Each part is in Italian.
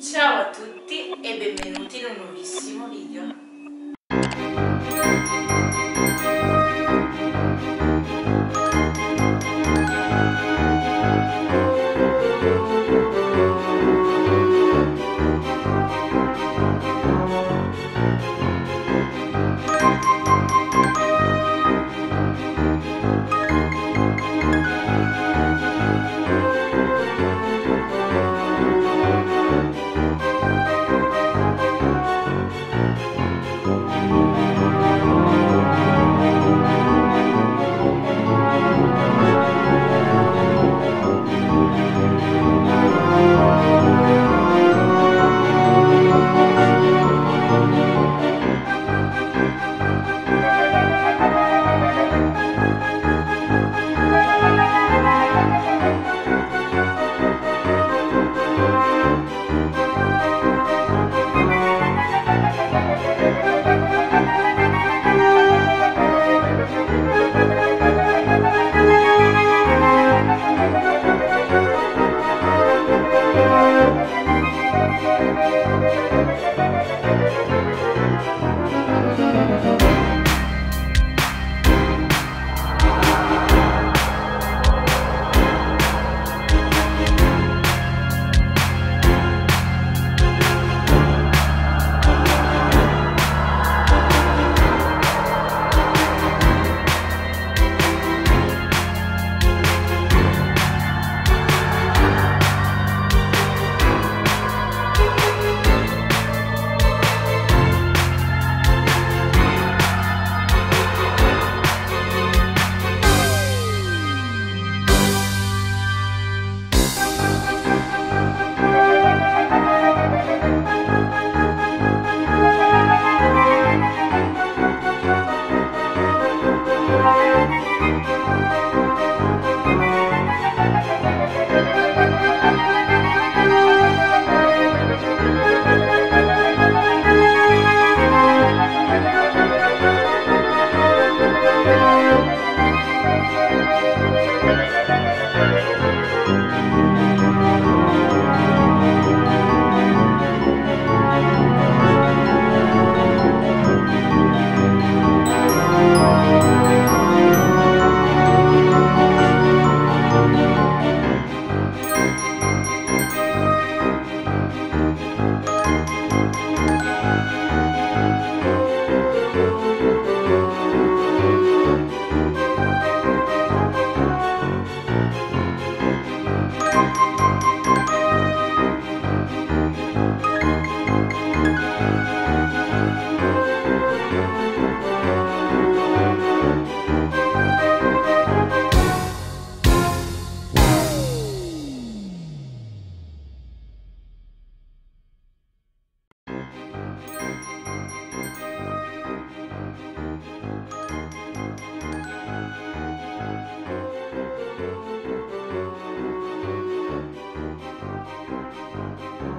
Ciao a tutti e benvenuti in un nuovissimo video. Música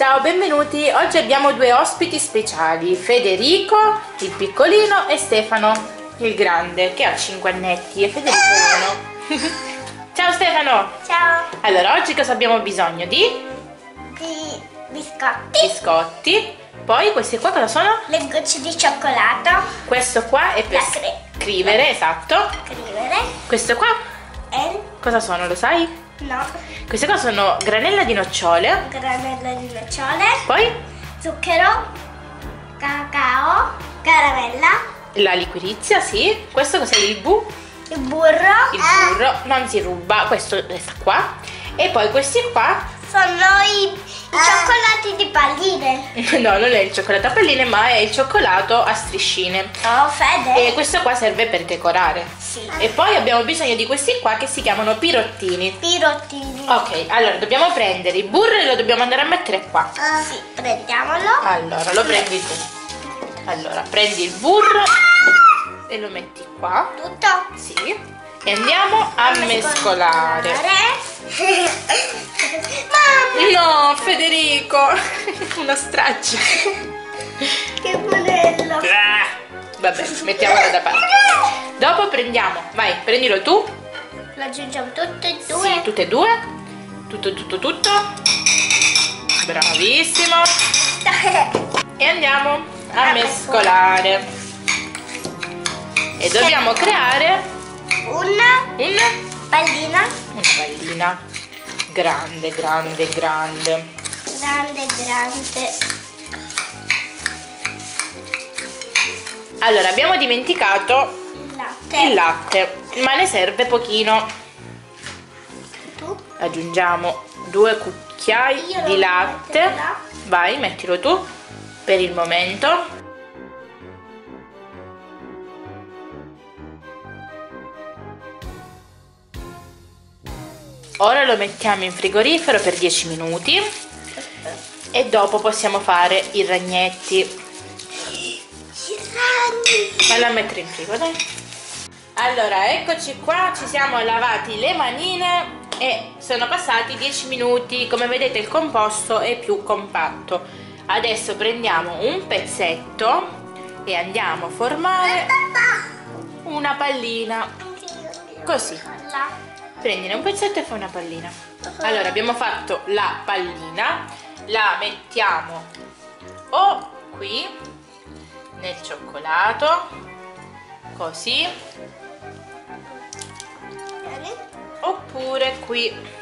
Ciao, benvenuti! Oggi abbiamo due ospiti speciali, Federico, il piccolino, e Stefano, il grande, che ha 5 annetti, e Federico uno. Ciao Stefano! Ciao! Allora, oggi cosa abbiamo bisogno di? Di biscotti. Biscotti. Poi questi qua cosa sono? Le gocce di cioccolato. Questo qua è per scrivere, esatto. Scrivere. Questo qua E cosa sono, lo sai? No. Queste qua sono granella di nocciole. Granella di nocciole. Poi Zucchero. Cacao. Caramella. la liquirizia, sì. Questo cos'è il bu? Il burro. Il burro non si ruba, questo resta qua. E poi questi qua, Sono I cioccolati di palline. No, non è il cioccolato a palline, ma è il cioccolato a striscine. Oh, Fede. E questo qua serve per decorare. Sì. E poi abbiamo bisogno di questi qua che si chiamano pirottini. Pirottini. Ok, allora dobbiamo prendere il burro e lo dobbiamo andare a mettere qua. Ah, sì, prendiamolo. Allora, lo prendi tu. Allora, prendi il burro e lo metti qua. Tutto. Sì. E andiamo a mescolare. Mamma, No, Federico! Una straccia. che modello. Ah, Vabbè, mettiamola da parte. Dopo prendiamo, vai, prendilo tu. Lo aggiungiamo tutte e due. Sì, tutte e due. Tutto, tutto, tutto. Bravissimo. E andiamo a mescolare. E dobbiamo creare Una un, pallina una pallina grande, grande, grande. grande, grande. Allora, abbiamo dimenticato Il latte. il latte, ma ne serve pochino. Tu? Aggiungiamo due cucchiai Io di latte. Vai, mettilo tu per il momento. Ora lo mettiamo in frigorifero per 10 minuti e dopo possiamo fare i ragnetti. I ragni. Valla a mettere in frigo, dai. Allora, eccoci qua, ci siamo lavati le manine e sono passati 10 minuti. Come vedete il composto è più compatto. Adesso prendiamo un pezzetto e andiamo a formare una pallina. Così. Prendine un pezzetto e fai una pallina. Allora, abbiamo fatto la pallina, la mettiamo o qui nel cioccolato, così, oppure qui.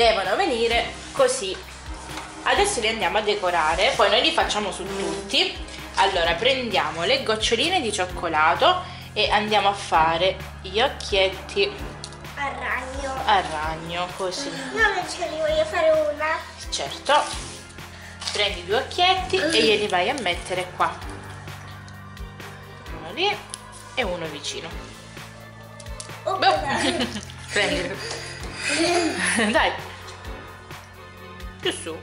Devono venire così. Adesso li andiamo a decorare, poi noi li facciamo su tutti. Allora prendiamo le goccioline di cioccolato e andiamo a fare gli occhietti A ragno. a ragno, così. Io invece ne voglio fare una. Certo, prendi due occhietti e glieli vai a mettere qua. Uno lì e uno vicino. Oh, dai. Prendi. Dai. Più su.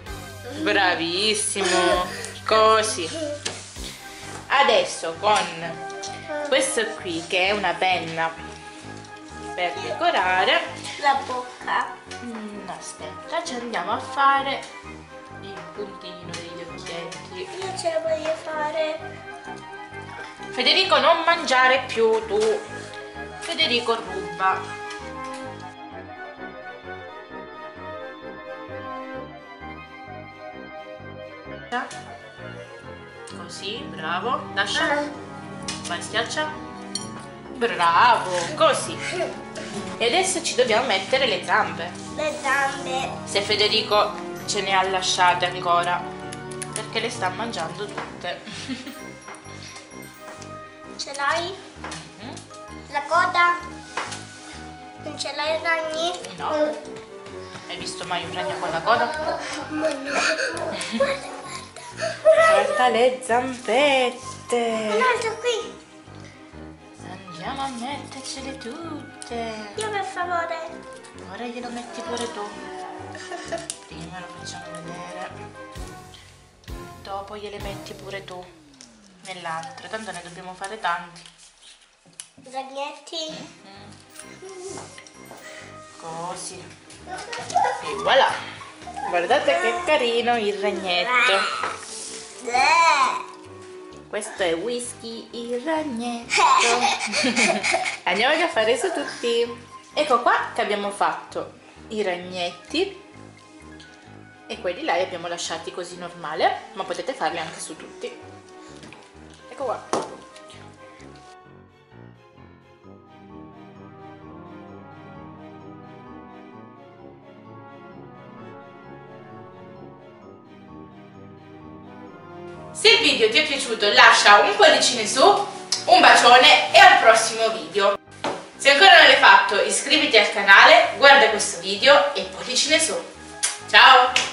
Bravissimo. Così. Adesso con questo qui che è una penna per decorare. La bocca. Mm, aspetta, ci andiamo a fare il puntino degli occhietti. Io ce la voglio fare. Federico non mangiare più tu. Federico ruba. Così, bravo. Lascia. Vai, schiaccia. Bravo, così. E adesso ci dobbiamo mettere le zampe. Le zambe. Se Federico ce ne ha lasciate ancora. Perché le sta mangiando tutte. Ce l'hai? Mhm. La coda? Non ce l'hai ragni? No. Hai visto mai un ragno con la coda? Ma no. Guarda, le zampette. Un altro qui. Andiamo a mettercele tutte. Io per favore. Ora glielo metti pure tu. Prima lo facciamo vedere. Dopo gliele metti pure tu. Nell'altro. Tanto ne dobbiamo fare tanti. Ragnetti. Così. E voilà. Guardate che carino il ragnetto. Questo è whisky il ragnetto. Andiamo a fare su tutti. Ecco qua che abbiamo fatto i ragnetti. E quelli là li abbiamo lasciati così normale, ma potete farli anche su tutti. Ecco qua. Video ti è piaciuto lascia un pollicino su, un bacione e al prossimo video. Se ancora non l'hai fatto iscriviti al canale, guarda questo video e pollicine su. Ciao!